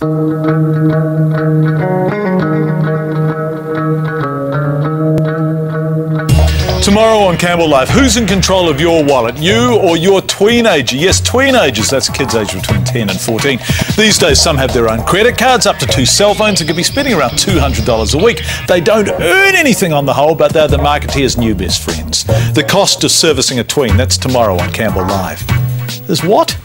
Tomorrow on Campbell Live, who's in control of your wallet, you or your tweenager? Yes, tweenagers, that's kids aged between 10 and 14. These days, some have their own credit cards, up to two cell phones, and could be spending around $200 a week. They don't earn anything on the whole, but they're the marketeer's new best friends. The cost of servicing a tween, that's tomorrow on Campbell Live. There's what?